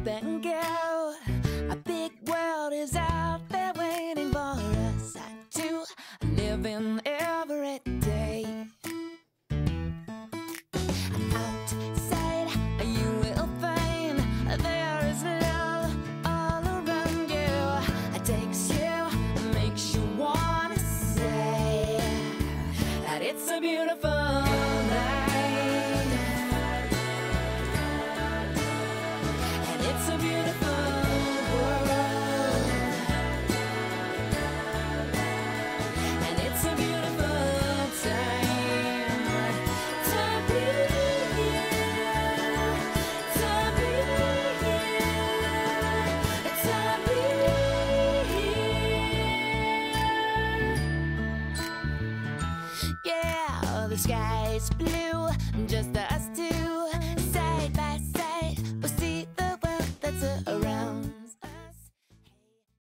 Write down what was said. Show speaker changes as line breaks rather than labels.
up and go. A big world is out there waiting for us to live in every day. Outside, you will find there is love all around you. It takes you, makes you wanna say that it's a beautiful the sky's blue, just us two.